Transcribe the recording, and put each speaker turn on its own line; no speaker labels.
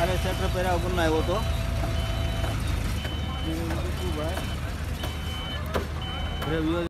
अरे सेटर पहरा बुनना है वो तो। यूट्यूब